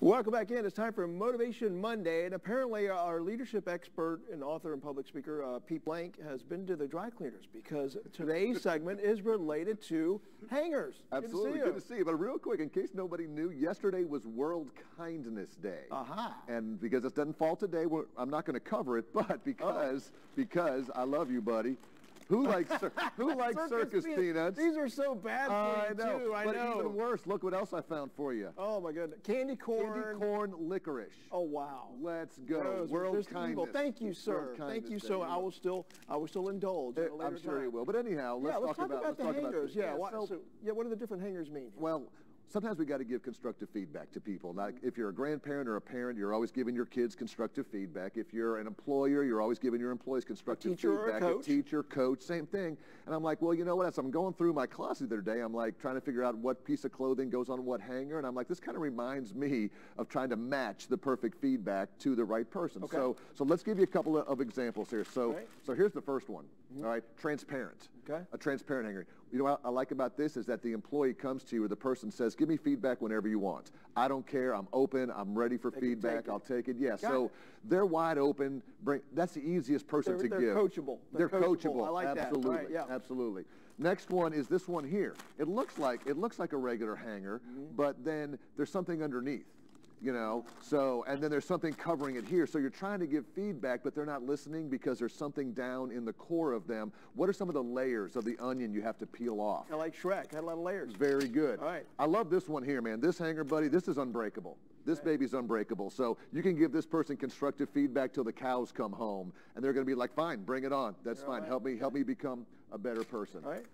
Welcome back in. It's time for Motivation Monday, and apparently our leadership expert and author and public speaker, uh, Pete Blank, has been to the dry cleaners because today's segment is related to hangers. Absolutely, good to see you. good to see you. But real quick, in case nobody knew, yesterday was World Kindness Day. Aha. And because it doesn't fall today, we're, I'm not going to cover it, but because because I love you, buddy. Who likes who likes circus, pe- peanuts? These are so bad for I you know, too. I but know. even worse, look what else I found for you. Oh my goodness, candy corn. Candy corn licorice. Oh wow. Let's go. Those World just evil. Kindness. Thank you, sir. Thank you. So I will still, I will still indulge. later I'm sure time. you will. But anyhow, let's, yeah, let's talk about, let's the talk hangers. about yeah, what, so, yeah. What do the different hangers mean? Well, sometimes we got to give constructive feedback to people. Like if you're a grandparent or a parent, you're always giving your kids constructive feedback. If you're an employer, you're always giving your employees constructive teacher or a feedback. coach. teacher, coach, same thing. And I'm like, well, you know what? As I'm going through my closet the other day, I'm like trying to figure out what piece of clothing goes on what hanger, and I'm like, this kind of reminds me of trying to match the perfect feedback to the right person. Okay. So, so let's give you a couple of, of examples here. So, Right. so here's the first one. Mm-hmm. all right, transparent. Okay. A transparent hanger. You know what I like about this is that the employee comes to you or the person says, give me feedback whenever you want. I don't care. I'm open. I'm ready for can feedback. take. I'll take it. Yeah. Got so it. they're wide open. Bring, that's the easiest person They're- to they're give. coachable. They're They're, coachable. coachable. I like that. Absolutely. Right, yeah. Absolutely. Next one is this one here. It looks like it looks like a regular hanger, Mm-hmm. but then there's something underneath you know so and then there's something covering it here. So you're trying to give feedback but they're not listening because there's something down in the core of them. What are some of the layers of the onion you have to peel off? I like Shrek. Had a lot of layers. very good. All right. i love this one here man. This hanger buddy this is unbreakable. This baby's unbreakable. So you can give this person constructive feedback till the cows come home and they're going to be like fine bring it on. That's fine. right. help me help me become a better person. All right.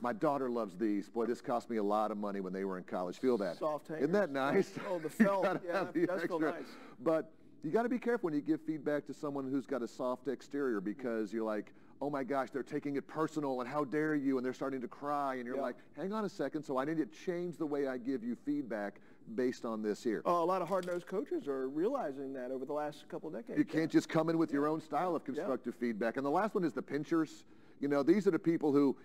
My daughter loves these. Boy, this cost me a lot of money when they were in college. Feel that? Soft hand. Isn't that nice? Oh, the felt. Yeah, the that's extra. nice. But you got to be careful when you give feedback to someone who's got a soft exterior because you're like, oh my gosh, they're taking it personal and how dare you? And they're starting to cry. And you're Yeah. like, hang on a second. So I need to change the way I give you feedback based on this here. Oh, a lot of hard-nosed coaches are realizing that over the last couple of decades. You can't just come in with your own style of constructive feedback. And the last one is the pinchers. You know, these are the people who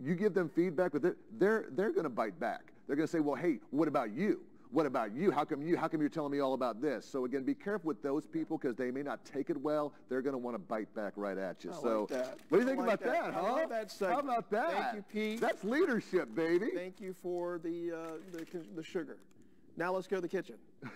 you give them feedback, but they're they're, they're going to bite back. They're going to say, well, hey, what about you? What about you? How come you? How come you're telling me all about this? So again, be careful with those people because they may not take it well. They're going to want to bite back right at you. I so like that. what do you think like about that. that, huh? that How about that? Thank you, Pete. That's leadership, baby. Thank you for the, uh, the, the sugar. Now let's go to the kitchen.